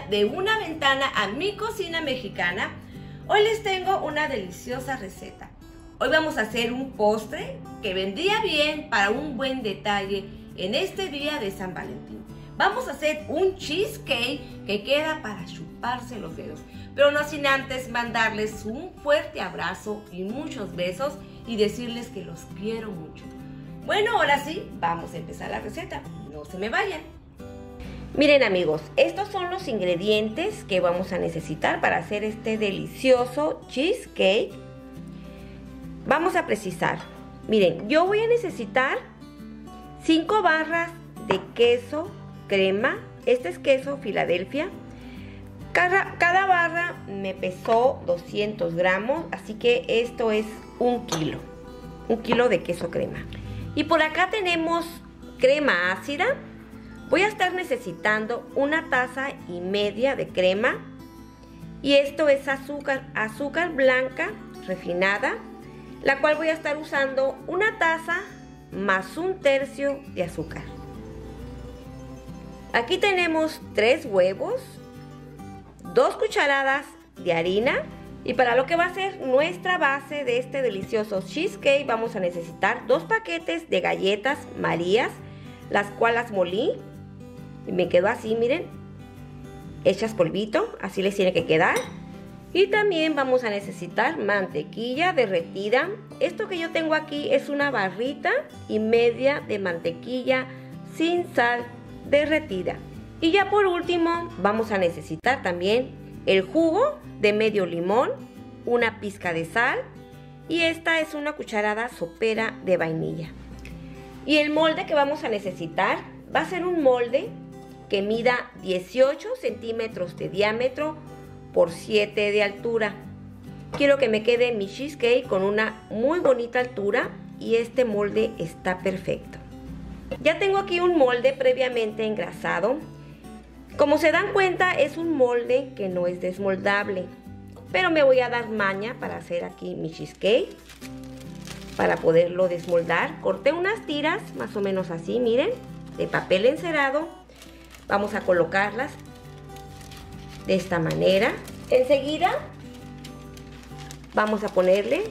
de una ventana a mi cocina mexicana. Hoy les tengo una deliciosa receta. Hoy vamos a hacer un postre que vendría bien para un buen detalle en este día de San Valentín. Vamos a hacer un cheesecake que queda para chuparse los dedos. Pero no sin antes mandarles un fuerte abrazo y muchos besos y decirles que los quiero mucho. Bueno, ahora sí, vamos a empezar la receta. No se me vayan. Miren amigos, estos son los ingredientes que vamos a necesitar para hacer este delicioso cheesecake. Vamos a precisar. Miren, yo voy a necesitar 5 barras de queso crema. Este es queso Filadelfia. Cada, cada, barra me pesó 200 gramos, así que esto es un kilo. Un kilo de queso crema. Y por acá tenemos crema ácida. Voy a estar necesitando una taza y media de crema. Y esto es azúcar, azúcar blanca refinada, la cual voy a estar usando una taza más un tercio de azúcar. Aquí tenemos tres huevos, dos cucharadas de harina y para lo que va a ser nuestra base de este delicioso cheesecake vamos a necesitar dos paquetes de galletas marías, las cuales molí y me quedó así, miren, hechas polvito, así les tiene que quedar. Y también vamos a necesitar mantequilla derretida. Esto que yo tengo aquí es una barrita y media de mantequilla sin sal derretida. Y ya por último vamos a necesitar también el jugo de medio limón, una pizca de sal y esta es una cucharada sopera de vainilla. Y el molde que vamos a necesitar va a ser un molde que mida 18 centímetros de diámetro por 7 de altura. Quiero que me quede mi cheesecake con una muy bonita altura y este molde está perfecto. Ya tengo aquí un molde previamente engrasado. Como se dan cuenta es un molde que no es desmoldable. Pero me voy a dar maña para hacer aquí mi cheesecake. Para poderlo desmoldar. Corté unas tiras más o menos así, miren. De papel encerado. Vamos a colocarlas de esta manera. Enseguida vamos a ponerle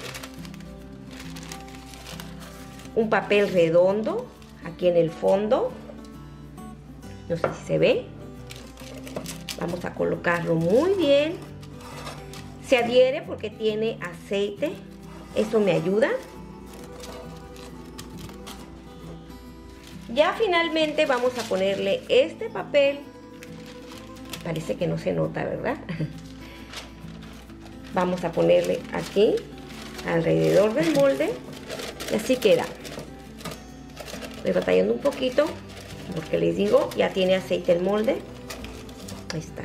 un papel redondo aquí en el fondo. No sé si se ve. Vamos a colocarlo muy bien. Se adhiere porque tiene aceite. Eso me ayuda. Ya finalmente vamos a ponerle este papel. Parece que no se nota, ¿verdad? Vamos a ponerle aquí, alrededor del molde. Y así queda. Voy batallando un poquito, porque les digo, ya tiene aceite el molde. Ahí está.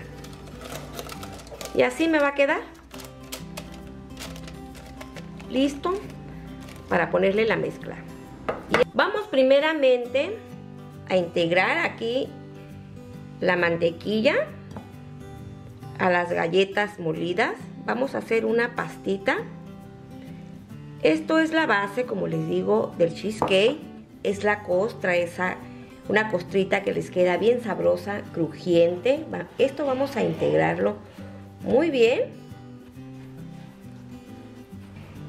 Y así me va a quedar. Listo para ponerle la mezcla. Vamos primeramente a integrar aquí la mantequilla a las galletas molidas. Vamos a hacer una pastita. Esto es la base, como les digo, del cheesecake. Es la costra, esa, una costrita que les queda bien sabrosa, crujiente. Esto vamos a integrarlo muy bien.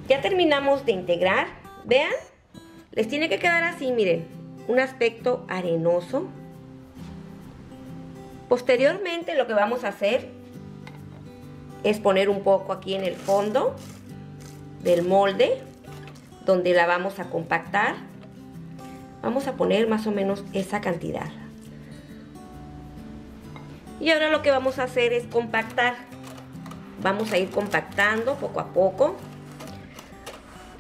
Ya terminamos de integrar. Vean, les tiene que quedar así, miren, un aspecto arenoso. Posteriormente lo que vamos a hacer es poner un poco aquí en el fondo del molde donde la vamos a compactar. Vamos a poner más o menos esa cantidad. Y ahora lo que vamos a hacer es compactar. Vamos a ir compactando poco a poco.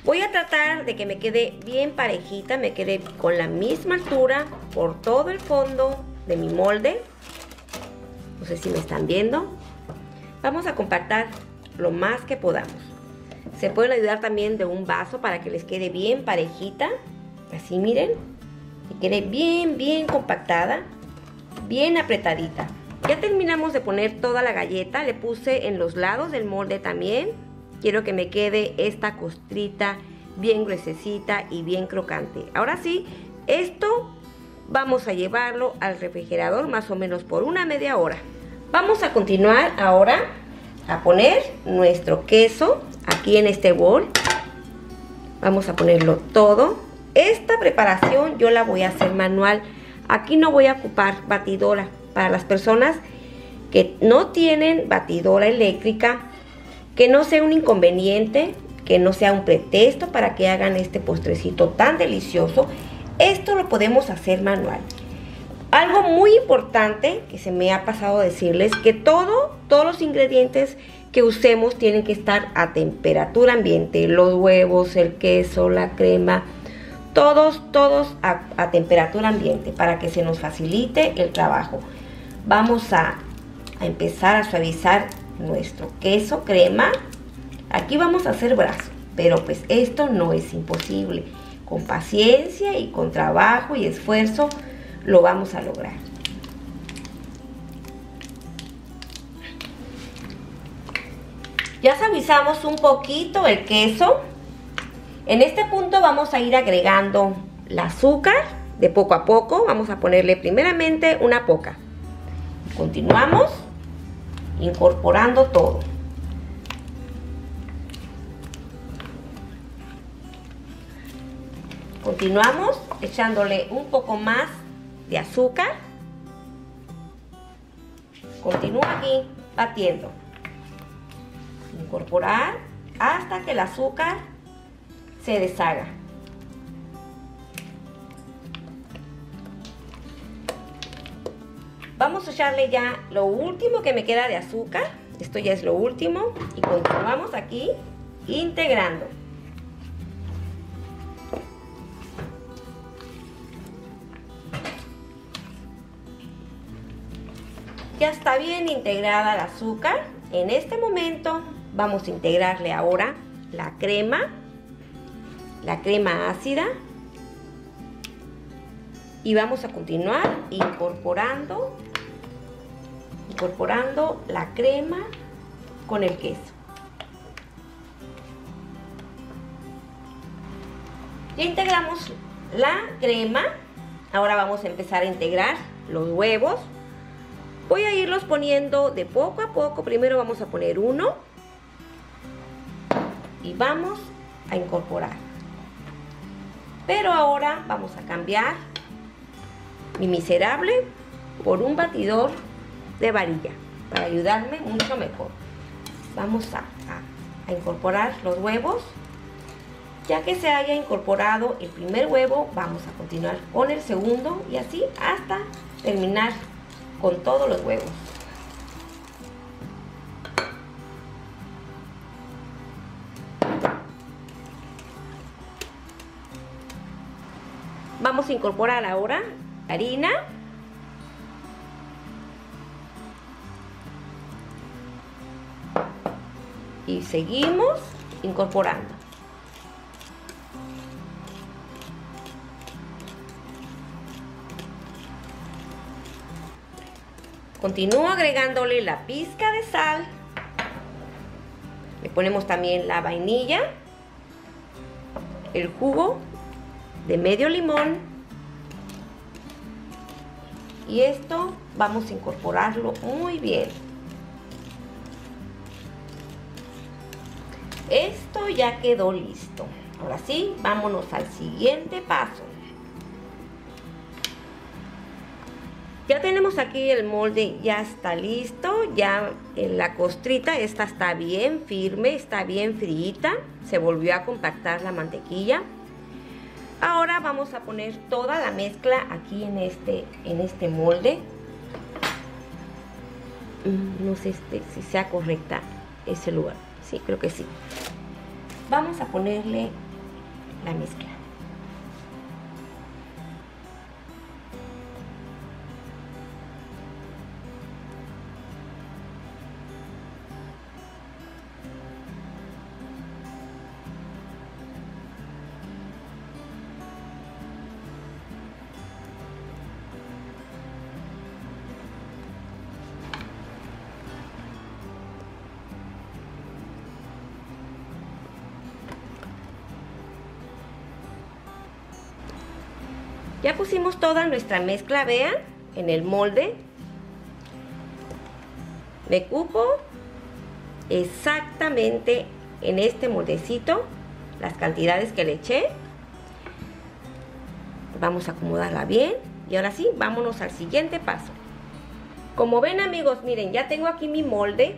Voy a tratar de que me quede bien parejita, me quede con la misma altura por todo el fondo de mi molde. No sé si me están viendo. Vamos a compactar lo más que podamos. Se pueden ayudar también de un vaso para que les quede bien parejita. Así miren. Que quede bien, bien compactada. Bien apretadita. Ya terminamos de poner toda la galleta. Le puse en los lados del molde también. Quiero que me quede esta costrita bien gruesecita y bien crocante. Ahora sí, esto vamos a llevarlo al refrigerador más o menos por una media hora. Vamos a continuar ahora a poner nuestro queso aquí en este bol. Vamos a ponerlo todo. Esta preparación yo la voy a hacer manual. Aquí no voy a ocupar batidora. Para las personas que no tienen batidora eléctrica, que no sea un inconveniente, que no sea un pretexto para que hagan este postrecito tan delicioso. Esto lo podemos hacer manual. Algo muy importante que se me ha pasado decirles que todo, todos los ingredientes que usemos tienen que estar a temperatura ambiente. Los huevos, el queso, la crema, todos, todos a, temperatura ambiente para que se nos facilite el trabajo. Vamos a empezar a suavizar nuestro queso, crema. Aquí vamos a hacer brazo, pero pues esto no es imposible. Con paciencia y con trabajo y esfuerzo lo vamos a lograr. Ya suavizamos un poquito el queso. En este punto vamos a ir agregando el azúcar de poco a poco. Vamos a ponerle primeramente una poca. Continuamos incorporando todo. Continuamos echándole un poco más de azúcar. Continúa aquí batiendo. Incorporar hasta que el azúcar se deshaga. Vamos a echarle ya lo último que me queda de azúcar. Esto ya es lo último. Y continuamos aquí integrando. Ya está bien integrada el azúcar. En este momento vamos a integrarle ahora la crema, la crema ácida. Y vamos a continuar incorporando, incorporando la crema con el queso. Ya integramos la crema. Ahora vamos a empezar a integrar los huevos. Voy a irlos poniendo de poco a poco. Primero vamos a poner uno. Y vamos a incorporar. Pero ahora vamos a cambiar mi miserable por un batidor de varilla. Para ayudarme mucho mejor. Vamos a, incorporar los huevos. Ya que se haya incorporado el primer huevo, vamos a continuar con el segundo y así hasta terminar con todos los huevos. Vamos a incorporar ahora harina. Y seguimos incorporando. Continúo agregándole la pizca de sal. Le ponemos también la vainilla, el jugo de medio limón. Y esto vamos a incorporarlo muy bien. Esto ya quedó listo. Ahora sí, vámonos al siguiente paso. Ya tenemos aquí el molde, ya está listo, ya en la costrita, esta está bien firme, está bien frita, se volvió a compactar la mantequilla. Ahora vamos a poner toda la mezcla aquí en este, en este molde. Mm, no sé este, si sea correcta ese lugar, sí, creo que sí. Vamos a ponerle la mezcla. Ya pusimos toda nuestra mezcla, vean, en el molde. Me cupo exactamente en este moldecito las cantidades que le eché. Vamos a acomodarla bien. Y ahora sí, vámonos al siguiente paso. Como ven amigos, miren, ya tengo aquí mi molde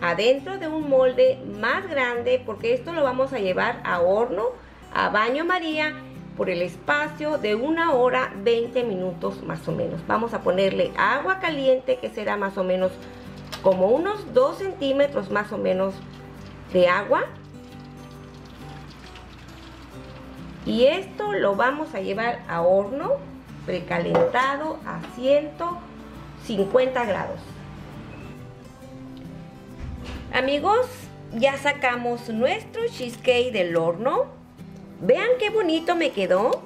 adentro de un molde más grande porque esto lo vamos a llevar a horno, a baño María por el espacio de una hora 20 minutos más o menos. Vamos a ponerle agua caliente que será más o menos como unos 2 centímetros más o menos de agua. Y esto lo vamos a llevar a horno precalentado a 150 grados. Amigos, ya sacamos nuestro cheesecake del horno. Vean qué bonito me quedó.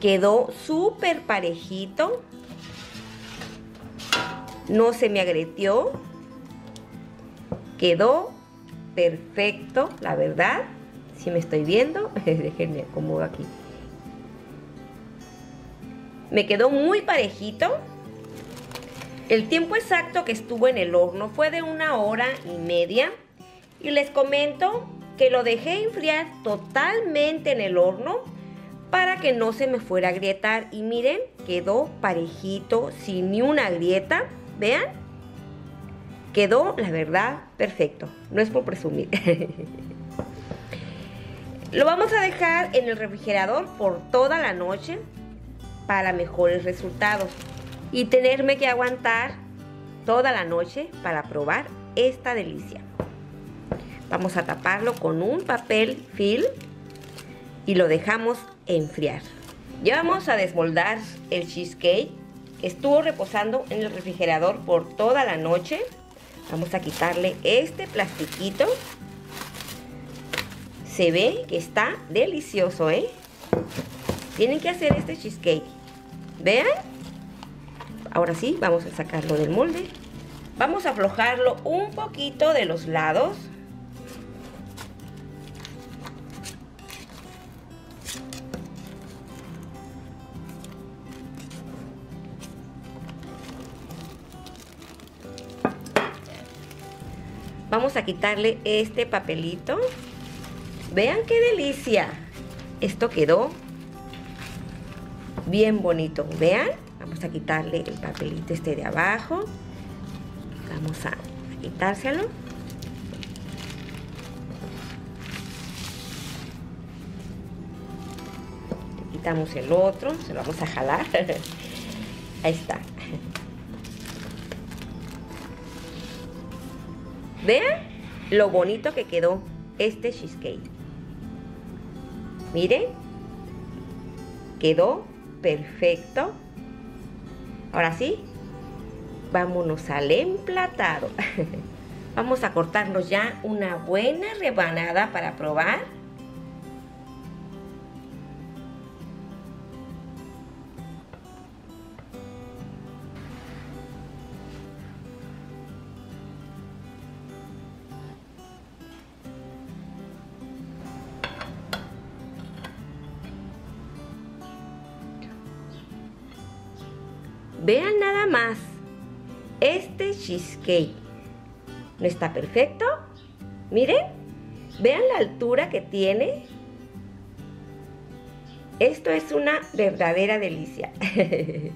Quedó súper parejito. No se me agretió. Quedó perfecto, la verdad. Si me estoy viendo, déjenme acomodo aquí. Me quedó muy parejito. El tiempo exacto que estuvo en el horno fue de una hora y media. Y les comento que lo dejé enfriar totalmente en el horno para que no se me fuera a agrietar. Y miren, quedó parejito, sin ni una grieta. Vean, quedó, la verdad, perfecto. No es por presumir. lo vamos a dejar en el refrigerador por toda la noche para mejores resultados y tenerme que aguantar toda la noche para probar esta delicia. Vamos a taparlo con un papel film y lo dejamos enfriar. Ya vamos a desmoldar el cheesecake. Estuvo reposando en el refrigerador por toda la noche. Vamos a quitarle este plastiquito. Se ve que está delicioso, ¿eh? Tienen que hacer este cheesecake. ¿Vean? Ahora sí, vamos a sacarlo del molde. Vamos a aflojarlo un poquito de los lados. Vamos a quitarle este papelito. Vean qué delicia. Esto quedó bien bonito. Vean. Vamos a quitarle el papelito este de abajo. Vamos a, quitárselo. Le quitamos el otro, se lo vamos a jalar. Ahí está. Vean lo bonito que quedó este cheesecake. Miren, quedó perfecto. Ahora sí, vámonos al emplatado. Vamos a cortarnos ya una buena rebanada para probar. Cheesecake. ¿No está perfecto? Miren. Vean la altura que tiene. Esto es una verdadera delicia.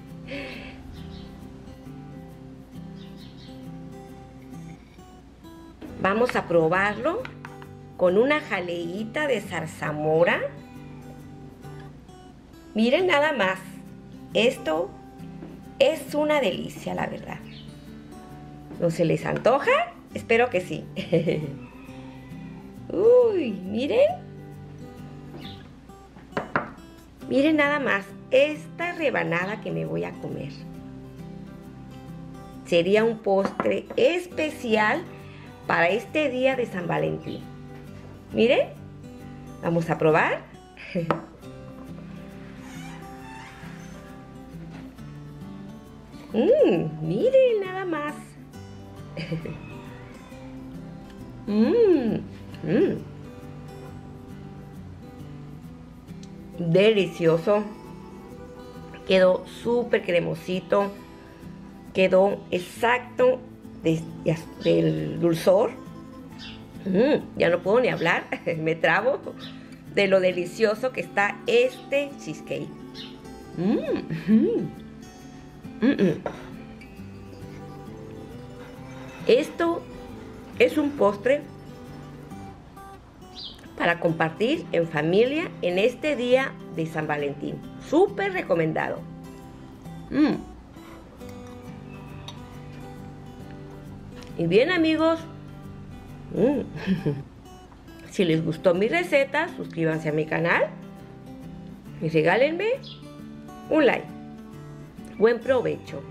Vamos a probarlo con una jaleíta de zarzamora. Miren nada más. Esto es una delicia, la verdad. ¿No se les antoja? Espero que sí. Uy, miren. Miren nada más esta rebanada que me voy a comer. Sería un postre especial para este día de San Valentín. Miren, vamos a probar. Mmm, miren nada más. Mmm, mmm. Delicioso. Quedó súper cremosito. quedó exacto del dulzor. Mm, ya no puedo ni hablar, me trabo de lo delicioso que está este cheesecake. Mm, mm, Esto es un postre para compartir en familia en este día de San Valentín. Súper recomendado. Mm. Y bien amigos, mm. si les gustó mi receta, suscríbanse a mi canal y regálenme un like. Buen provecho.